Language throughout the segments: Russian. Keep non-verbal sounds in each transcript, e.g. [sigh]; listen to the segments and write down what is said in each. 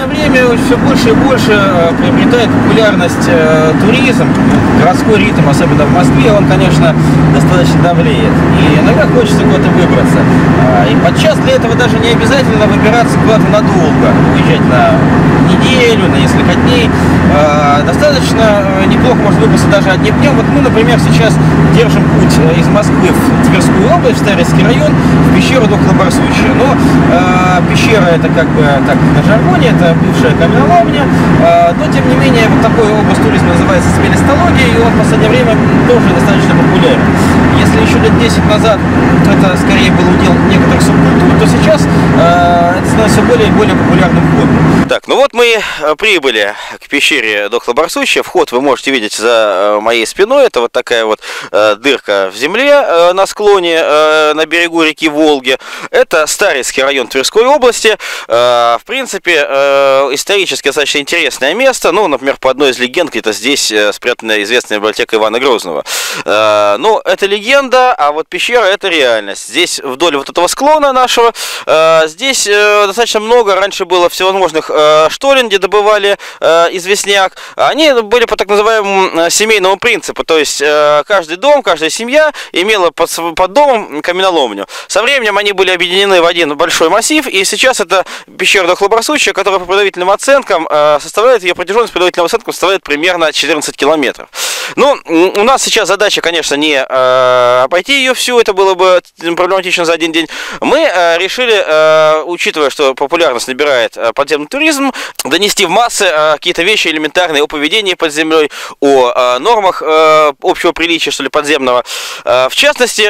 последнее время все больше и больше э, приобретает популярность э, туризм, городской ритм, особенно в Москве, он, конечно, достаточно давлеет. И иногда хочется куда-то выбраться. А, и подчас для этого даже не обязательно выбираться куда-то надолго, уезжать на неделю, на несколько дней. А, достаточно э, неплохо может выбраться даже одним днем. Вот мы, например, сейчас держим путь из Москвы в Тверскую область, в Старицкий район, в пещеру Дохлобарсучья. Но э, пещера это как бы так на жаргоне, это бывшая каменоломня. Э, но тем не менее, вот такой область туризма называется спелестология, и он в последнее время тоже достаточно популярен. Если еще лет 10 назад это скорее был удел некоторых субкультур, становится более и более популярным хобби. Так, ну вот мы э, прибыли к пещере Дохла. Вход вы можете видеть за э, моей спиной. Это вот такая вот э, дырка в земле на склоне на берегу реки Волги. Это Старицкий район Тверской области. В принципе, исторически достаточно интересное место. Ну, например, по одной из легенд, где-то здесь спрятана известная библиотека Ивана Грозного. Ну, это легенда, а вот пещера это реальность. Здесь вдоль вот этого склона нашего, здесь э, достаточно много раньше было всевозможных э, штолен, где добывали э, известняк. Они были по так называемому э, семейному принципу, то есть э, каждый дом, каждая семья имела под, под домом каменоломню. Со временем они были объединены в один большой массив, и сейчас это пещера Дохлобарсучья, которая по предварительным оценкам э, составляет, ее протяженность по предварительным оценкам составляет примерно 14 километров. Ну, у нас сейчас задача, конечно, не э, обойти ее всю, это было бы проблематично за один день. Мы э, решили, э, учитывая, что популярность набирает э, подземный туризм, донести в массы э, какие-то вещи элементарные о поведении под землей, о э, нормах общего приличия, что ли, подземного. В частности,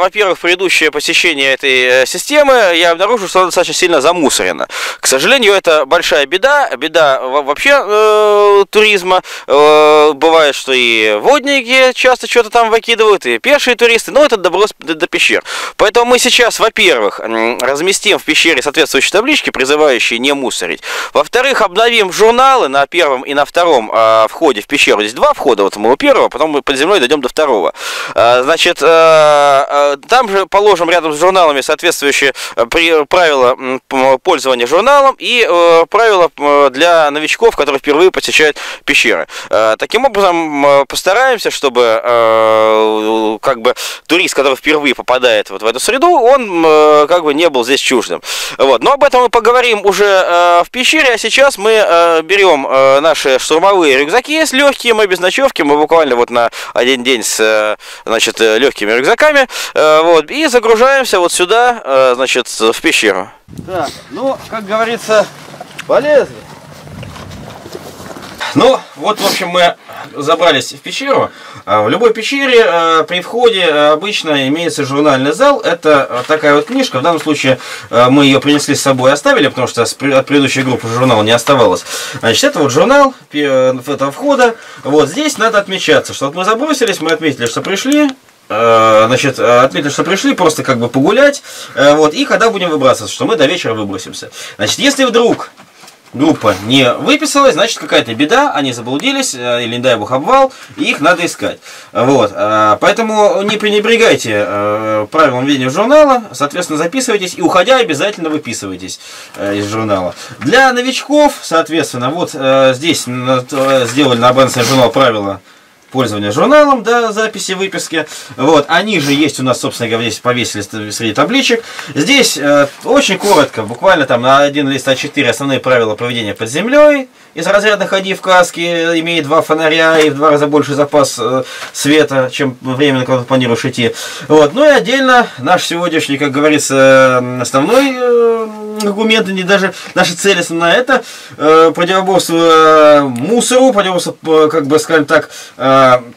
во-первых, предыдущее посещение этой системы я обнаружил, что она достаточно сильно замусорена. К сожалению, это большая беда, беда во- вообще туризма. Бывает, что и водники часто что-то там выкидывают, и пешие туристы, но это добро до, пещер. Поэтому мы сейчас, во-первых, разместим в пещере соответствующие таблички, призывающие не мусорить. Во-вторых, обновим журналы на первом и на втором а, входе в пещеру. Здесь два входа, вот мы у первого, потом мы под землей дойдем до второго. А, значит, а, а, там же положим рядом с журналами соответствующие а, при- правила п- пользования журналом и э, правила э, для новичков, которые впервые посещают пещеры. Э, Таким образом, м, постараемся, чтобы э, как бы турист, который впервые попадает вот в эту среду, он э, как бы не был здесь чуждым. Вот. Но об этом мы поговорим уже э, в пещере, а сейчас мы э, берем э, наши штурмовые рюкзаки с легкие, мы без ночевки, мы буквально вот на один день с э, значит, э, легкими рюкзаками, э, вот, и загружаемся вот сюда, э, значит, в пещеру. Так, ну, как говорится, полезли. Ну, вот, в общем, мы забрались в пещеру. А В любой пещере э, при входе э, обычно имеется журнальный зал. Это такая вот книжка. В данном случае мы ее принесли с собой оставили, потому что от предыдущей группы журнала не оставалось. Значит, это вот журнал этого входа. Вот здесь надо отмечаться, что вот мы забросились, мы отметили, что пришли, значит, отметили, что пришли просто как бы погулять, вот, и когда будем выбрасываться, что мы до вечера выбросимся. Значит, если вдруг группа не выписалась, значит какая-то беда, они заблудились, э, или не дай бог обвал, и их надо искать. Вот, э, поэтому не пренебрегайте э, правилам ведения журнала, соответственно записывайтесь и уходя обязательно выписывайтесь из журнала. Для новичков, соответственно, вот здесь сделали на абонентный журнал правила пользования журналом, да, записи, выписки. Вот, они же есть у нас, собственно говоря, здесь повесили среди табличек. Здесь э, очень коротко, буквально там на один лист А4 основные правила поведения под землей. Из разряда ходи в каске, имеет два фонаря и в два раза больше запас э, света, чем временно, когда ты планируешь идти. Вот, ну и отдельно наш сегодняшний, как говорится, э, основной э, аргумент, не даже наша цель основная, это э, противоборство э, мусору, противоборство, э, как бы, скажем так, э, Um,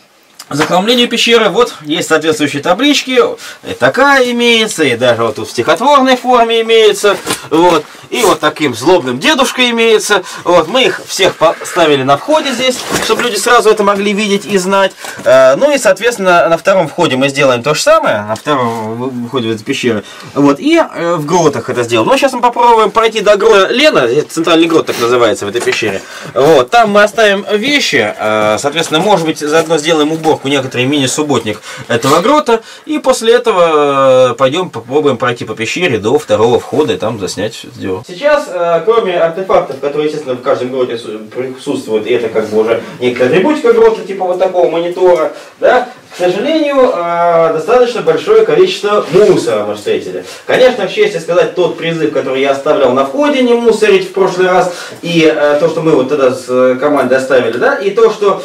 захламлению пещеры. Вот есть соответствующие таблички. И такая имеется, и даже вот тут в стихотворной форме имеется. Вот. И вот таким злобным дедушкой имеется. Вот. Мы их всех поставили на входе здесь, чтобы люди сразу это могли видеть и знать. Э, Ну и, соответственно, на втором входе мы сделаем то же самое. На втором входе в эту пещеру. Вот. И э, в гротах это сделаем. Но сейчас мы попробуем пройти до грота Лена. Это центральный грот так называется в этой пещере. Вот. Там мы оставим вещи. э, Соответственно, может быть, заодно сделаем убор установку некоторый мини-субботник этого грота. И после этого э, пойдем попробуем пройти по пещере до второго входа и там заснять все это дело. Сейчас, э, кроме артефактов, которые, естественно, в каждом гроте присутствуют, и это как бы уже некая атрибутика грота, типа вот такого монитора, да, к сожалению, э, достаточно большое количество мусора мы встретили. Конечно, в чести сказать, тот призыв, который я оставлял на входе, не мусорить в прошлый раз, и то, что мы вот тогда с командой оставили, да, и то, что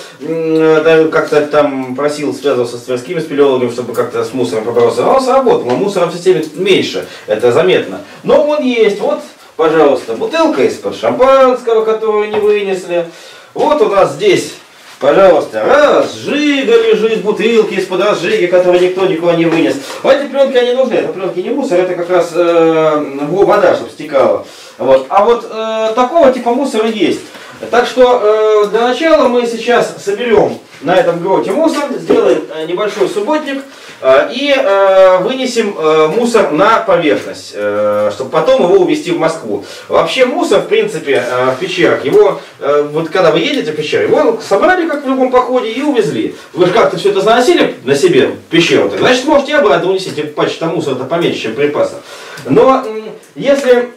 как-то там просил связываться с тверскими спелеологами, чтобы как-то с мусором побороться, оно сработало, мусора в системе меньше, это заметно. Но он есть, вот, пожалуйста, бутылка из-под шампанского, которую не вынесли. Вот у нас здесь Пожалуйста, разжига лежит, бутылки из-под разжиги, которые никто никуда не вынес. А эти пленки, они нужны, это пленки не мусор, это как раз э, вода, чтобы стекала. Вот. А вот э, такого типа мусора есть. Так что э, для начала мы сейчас соберем на этом гроте мусор, сделаем э, небольшой субботник, Э, и э, вынесем э, мусор на поверхность, чтобы потом его увезти в Москву. Вообще мусор, в принципе, в пещерах, его, вот когда вы едете в пещеру, его собрали, как в любом походе, и увезли. Вы же как-то все это заносили на себе в пещеру, так, значит, можете обратно унести, пачка там мусора-то поменьше, чем припасов. Но если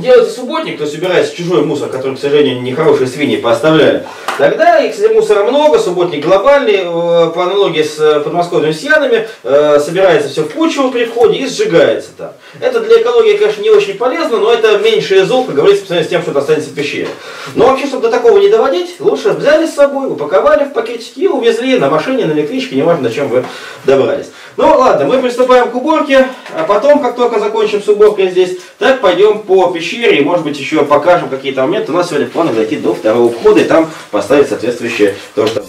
делаете субботник, то собирается чужой мусор, который, к сожалению, нехорошие свиньи поставляли, тогда, если мусора много, субботник глобальный, э, по аналогии с э, подмосковными сиянами, э, собирается все в кучу при входе и сжигается там. Это для экологии, конечно, не очень полезно, но это меньшее зол, как говорится, по сравнению с тем, что это останется в пещере. Но вообще, чтобы до такого не доводить, лучше взяли с собой, упаковали в пакетики и увезли на машине, на электричке, неважно, на чем вы добрались. Ну ладно, мы приступаем к уборке, а потом, как только закончим с уборкой здесь, так пойдем по пещере и, может быть, еще покажем какие-то моменты. У нас сегодня в планах дойти до второго входа и там поставить соответствующее то, что...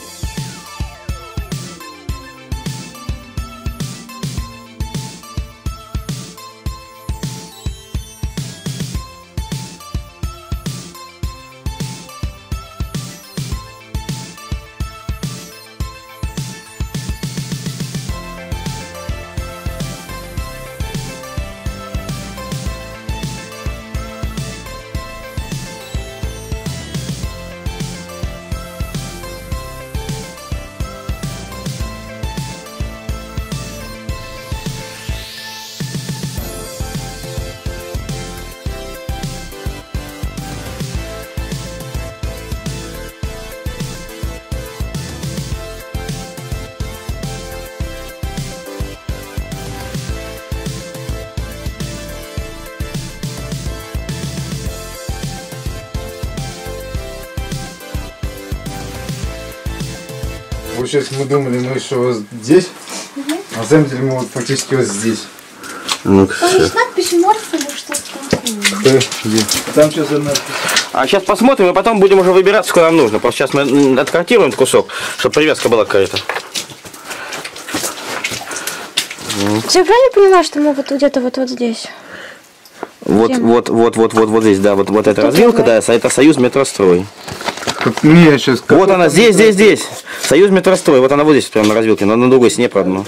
Получается, мы думали, мы что вот здесь, угу. а на самом деле мы вот практически вот здесь. Ну, Там есть надпись Морс или что-то такое. Где? Там что за надпись? А сейчас посмотрим, и потом будем уже выбираться, куда нам нужно. Просто сейчас мы откартируем кусок, чтобы привязка была какая-то. Я правильно понимаю, что мы вот где-то вот, вот здесь? Вот, вот, вот, вот, вот, вот здесь, да, вот, вот эта развилка, да, это Союз Метрострой. Не, сейчас вот она, здесь, здесь, здесь. Союз метрострой. Вот она вот здесь, прямо на развилке, на, на другой стене, правда.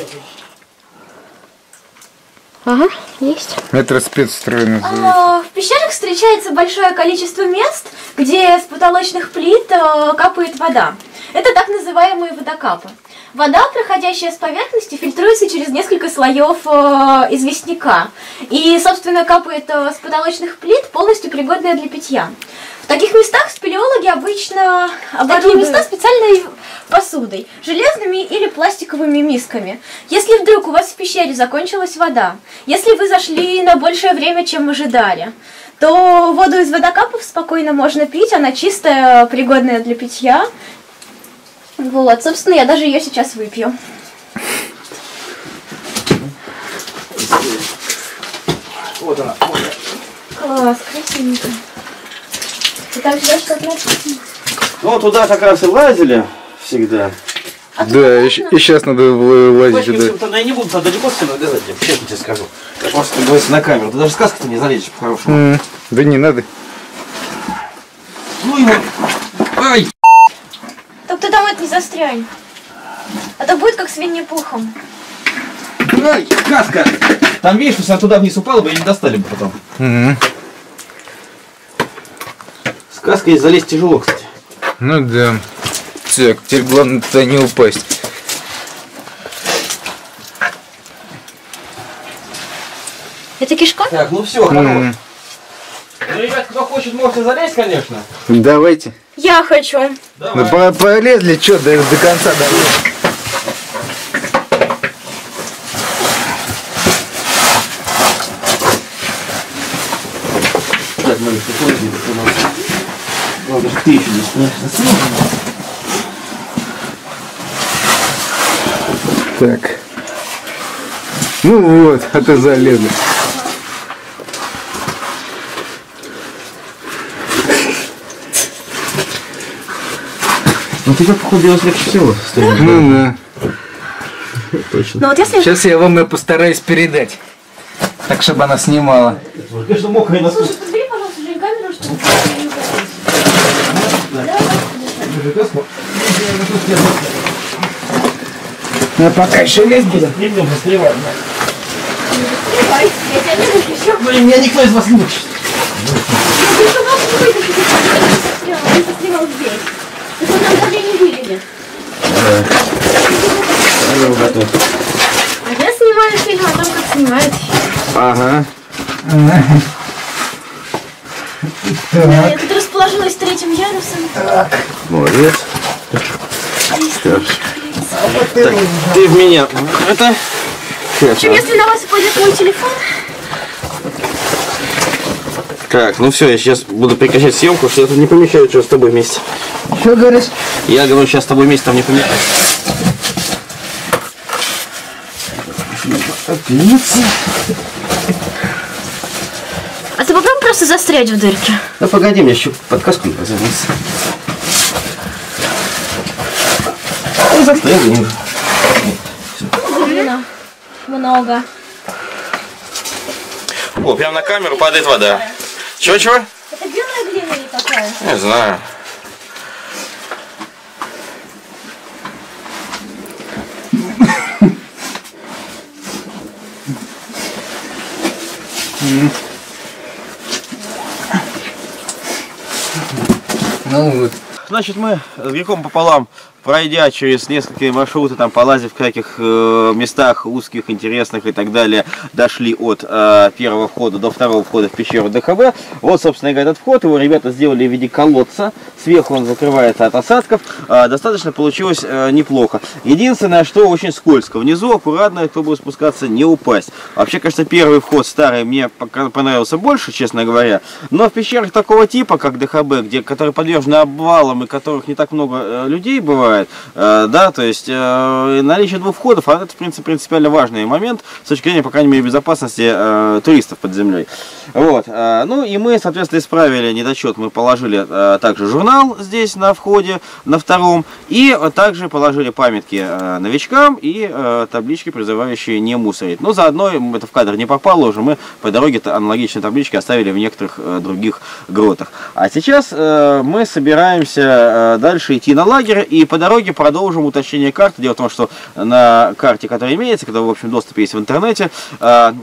Ага, есть. Метроспецстрой называется. А, в пещерах встречается большое количество мест, где с потолочных плит э, капает вода. Это так называемые водокапы. Вода, проходящая с поверхности, фильтруется через несколько слоев э, известняка. И, собственно, капает э, с потолочных плит, полностью пригодная для питья. В таких местах спелеологи обычно оборудуют места специальной посудой, железными или пластиковыми мисками. Если вдруг у вас в пещере закончилась вода, если вы зашли на большее время, чем ожидали, то воду из водокапов спокойно можно пить, она чистая, пригодная для питья. Вот, собственно, я даже ее сейчас выпью. Вот она. Класс, красивенько. И там сюда что-то. Ну, туда как раз и лазили всегда. А да, и, и сейчас надо лазить сюда. Тогда я не буду тогда далеко стену лазать, честно тебе скажу. Просто, как говорится, на камеру. Ты даже сказки-то не залезешь по-хорошему. Mm, да не надо. Ну его. Ай! Так ты там это не застрянь. А то будет как с Винни-Пухом. Ай, каска! Там видишь, если она туда вниз упала бы, и не достали бы потом. Угу. С каской залезть тяжело, кстати. Ну да. Все, теперь главное туда не упасть. Это кишка? Так, ну все, хорош. Mm. Ну, ребят, кто хочет, можете залезть, конечно. Давайте. Я хочу. Давай. Ну, полезли, что, до, до конца дорога. Так, Марик, какой здесь у нас? Ладно, ты еще здесь, конечно, Так. Ну вот, [laughs] а ты залезли. Ну тебя, походу, делать легче всего. Ну да. [laughs] Ну вот если... Сейчас я вам и постараюсь передать. Так, чтобы она снимала. Конечно, мокрый на Слушай, подбери, пожалуйста, Жень, камеру, чтобы не упасть. Ну, пока еще лезть буду. Немного не выпущу. Блин, меня никто из вас не учит. Ну. Так не. А я снимаю фильм о том, как снимают. Ага. Да, я тут расположилась третьим ярусом. Молодец. Так. Так, ты в меня. Это... В общем, если на вас упадет мой телефон, Так, ну все, я сейчас буду прекращать съемку, что я тут не помещаю, что с тобой вместе. Что говоришь? Я говорю, сейчас с тобой вместе там не помещаю. а ты попробуй просто застрять в дырке. Да погоди, мне еще подказку не позаниматься. Немного. Глина. Много. О, прям на камеру падает вода. Чего-чего? Это белая глина или какая? Не знаю. Ну вот. Значит, мы с грехом пополам, пройдя через несколько маршрутов, там, полазив в каких э, местах узких, интересных и так далее, дошли от э, первого входа до второго входа в пещеру ДХБ. Вот, собственно говоря, этот вход. Его ребята сделали в виде колодца. Сверху он закрывается от осадков. Э, достаточно получилось э, неплохо. Единственное, что очень скользко. Внизу аккуратно, кто будет спускаться, не упасть. Вообще, кажется, первый вход старый мне понравился больше, честно говоря. Но в пещерах такого типа, как ДХБ, где, которые подвержены обвалам и которых не так много э, людей бывает, э, да, то есть э, наличие двух входов, а это, в принципе, принципиально важный момент с точки зрения, по крайней мере, безопасности э, туристов под землей. Вот, ну и мы, соответственно, исправили недочет, мы положили также журнал здесь на входе, на втором, и также положили памятки новичкам и таблички, призывающие не мусорить. Но заодно, м, это в кадр не попало уже, мы по дороге аналогичные таблички оставили в некоторых других гротах. А сейчас мы собираемся дальше идти на лагерь и по дороге продолжим уточнение карты. Дело в том, что на карте, которая имеется, которая в общем доступе есть в интернете, э,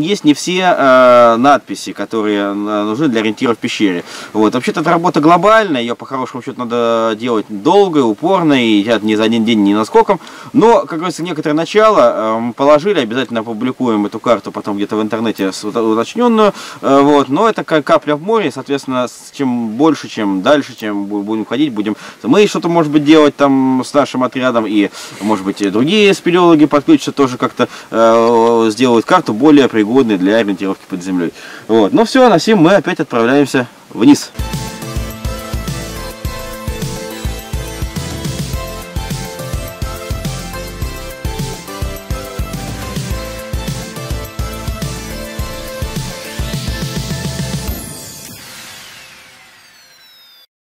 есть не все э, надписи, которые э, нужны для ориентира в пещере. Вот. Вообще-то это работа глобальная, ее по хорошему счету надо делать долго, упорно, и не за один день, не наскоком. Но, как говорится, некоторое начало положили, обязательно опубликуем эту карту потом где-то в интернете уточненную. Вот. Но это как капля в море, соответственно, чем больше, чем дальше, чем бу- будем ходить, будем мы что-то, может быть, делать там с нашим отрядом, и, может быть, и другие спелеологи подключатся, тоже как-то э, сделают карту более пригодной для ориентировки под землей. Вот. Ну все, на сим мы опять отправляемся вниз.